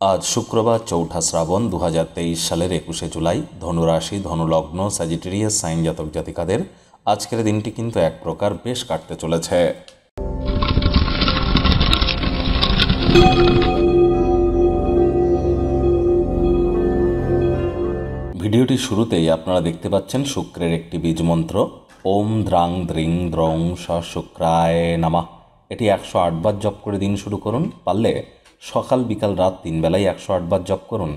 আজ শুক্রবার চৌঠা শ্রাবণ দু হাজার তেইশ সালের একুশে জুলাই ধনুরাশি, ধনুলগ্ন স্যাজিটেরিয়াস সাইন জাতক জাতিকাদের আজকের দিনটি কিন্তু এক প্রকার বেশ কাটতে চলেছে। ভিডিওটি শুরুতেই আপনারা দেখতে পাচ্ছেন শুক্রের একটি বীজ মন্ত্র, ওম দ্রাং দ্রিং দ্রং স শুক্রায় নামা। এটি একশো আটবার জপ করে দিন শুরু করুন, পারলে সকাল বিকাল রাত তিন বেলায় একশো আটবার জপ করুন।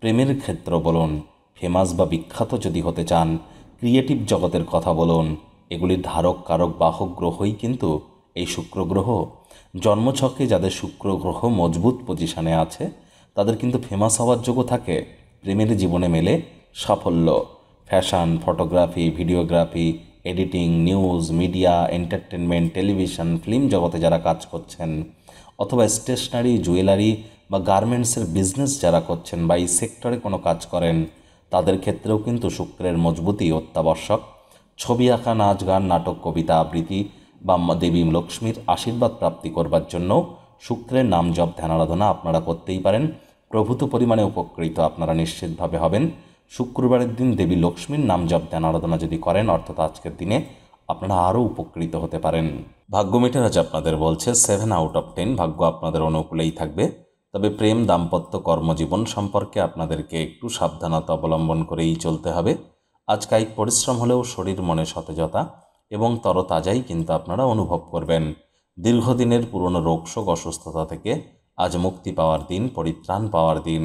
প্রেমের ক্ষেত্র বলুন, ফেমাস বা বিখ্যাত যদি হতে চান, ক্রিয়েটিভ জগতের কথা বলুন। এগুলির ধারক, কারক, বাহক গ্রহই কিন্তু এই শুক্র গ্রহ। জন্মছকে যাদের শুক্র গ্রহ মজবুত পজিশনে আছে, তাদের কিন্তু ফেমাস হওয়ার যোগ্য থাকে। প্রেমের জীবনে মেলে সাফল্য। Fashion, photography, videography, editing, news, media, entertainment, television, film জগতে যারা কাজ করছেন অথবা স্টেশনারি জুয়েলারি বা গার্মেন্টসের বিজনেস যারা করছেন বা এই সেক্টরে কোনো কাজ করেন, তাদের ক্ষেত্রেও কিন্তু শুক্রের মজবুতি অত্যাবশ্যক। ছবি আঁকা, নাচ গান, নাটক, কবিতা আবৃত্তি বা দেবী লক্ষ্মীর আশীর্বাদ প্রাপ্তি করবার জন্য শুক্রের নাম জপ, ধ্যান আরাধনা আপনারা করতেই পারেন। প্রভূত পরিমাণে উপকৃত আপনারা নিশ্চিতভাবে হবেন। শুক্রবারের দিন দেবী লক্ষ্মীর নাম জপ, ধ্যান আরাধনা যদি করেন, অর্থাৎ আজকের দিনে আপনারা আরও উপকৃত হতে পারেন। ভাগ্য মিটার আজ আপনাদের বলছে সেভেন আউট অফ টেন ভাগ্য আপনাদের অনুকূলেই থাকবে। তবে প্রেম, দাম্পত্য, কর্মজীবন সম্পর্কে আপনাদেরকে একটু সাবধানতা অবলম্বন করেই চলতে হবে। আজ কায়িক পরিশ্রম হলেও শরীর, মনে সতেজতা এবং তরতাজাই কিন্তু আপনারা অনুভব করবেন। দীর্ঘদিনের পুরনো রোগশোক অসুস্থতা থেকে আজ মুক্তি পাওয়ার দিন, পরিত্রাণ পাওয়ার দিন।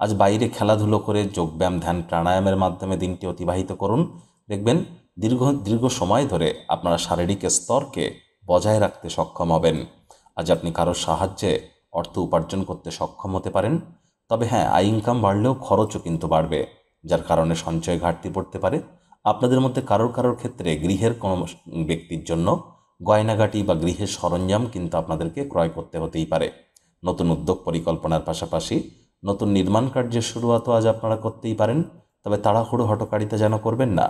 আজ বাইরে খেলাধুলো করে যোগব্যায়াম, ধ্যান, প্রাণায়ামের মাধ্যমে দিনটি অতিবাহিত করুন। দেখবেন দীর্ঘ দীর্ঘ সময় ধরে আপনারা শারীরিক স্তরকে বজায় রাখতে সক্ষম হবেন। আজ আপনি কারোর সাহায্যে অর্থ উপার্জন করতে সক্ষম হতে পারেন, তবে হ্যাঁ আয় ইনকাম বাড়লেও খরচও কিন্তু বাড়বে, যার কারণে সঞ্চয় ঘাটতি পড়তে পারে। আপনাদের মধ্যে কারোর কারোর ক্ষেত্রে গৃহের কোনো ব্যক্তির জন্য গয়নাগাটি বা গৃহের সরঞ্জাম কিন্তু আপনাদেরকে ক্রয় করতে হতেই পারে। নতুন উদ্যোগ পরিকল্পনার পাশাপাশি নতুন নির্মাণ কার্যের শুরুয়াতও আজ আপনারা করতেই পারেন, তবে তাড়াহুড়ো হটকারিতা যেন করবেন না।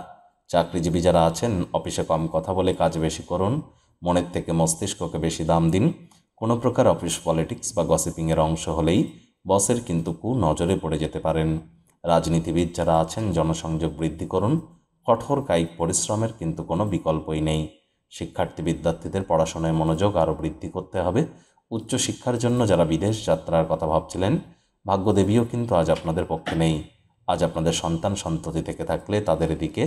চাকরিজীবী যারা আছেন, অফিসে কম কথা বলে কাজ বেশি করুন মনের থেকে মস্তিষ্ককে বেশি দাম দিন। কোনো প্রকার অফিস পলিটিক্স বা গসিপিংয়ের অংশ হলেই বসের কিন্তু কু নজরে পড়ে যেতে পারেন। রাজনীতিবিদ যারা আছেন, জনসংযোগ বৃদ্ধি করুন। কঠোর কায়িক পরিশ্রমের কিন্তু কোনো বিকল্পই নেই। শিক্ষার্থী বিদ্যার্থীদের পড়াশোনায় মনোযোগ আরও বৃদ্ধি করতে হবে। উচ্চশিক্ষার জন্য যারা বিদেশ যাত্রার কথা ভাবছিলেন, ভাগ্যদেবীও কিন্তু আজ আপনাদের পক্ষে নেই। আজ আপনাদের সন্তান সন্ততি থেকে থাকলে তাদের দিকে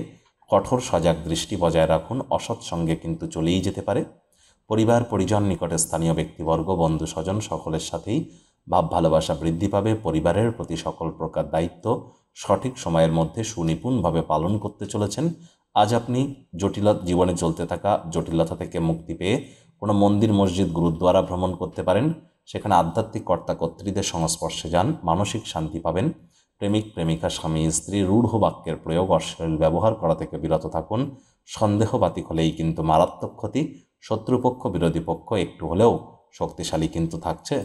কঠোর সজাগ দৃষ্টি বজায় রাখুন, অসৎ সঙ্গে কিন্তু চলেই যেতে পারে। পরিবার, পরিজন, নিকটে স্থানীয় ব্যক্তিবর্গ, বন্ধু, স্বজন সকলের সাথেই ভাব ভালোবাসা বৃদ্ধি পাবে। পরিবারের প্রতি সকল প্রকার দায়িত্ব সঠিক সময়ের মধ্যে সুনিপুণভাবে পালন করতে চলেছেন। আজ আপনি জটিল জীবনে চলতে থাকা জটিলতা থেকে মুক্তি পেয়ে কোনো মন্দির, মসজিদ, গুরুদ্বারা ভ্রমণ করতে পারেন। সেখানে আধ্যাত্মিক কর্তা কর্ত্রীদের সংস্পর্শে যান, মানসিক শান্তি পাবেন। প্রেমিক, প্রেমিকা, স্বামী, স্ত্রী, রূঢ় বাক্যের প্রয়োগ, অশ্লীল ব্যবহার করা থেকে বিরত থাকুন। সন্দেহবাতিক হলেই কিন্তু মারাত্মক ক্ষতি, শত্রুপক্ষ, বিরোধী পক্ষ একটু হলেও শক্তিশালী কিন্তু থাকছে।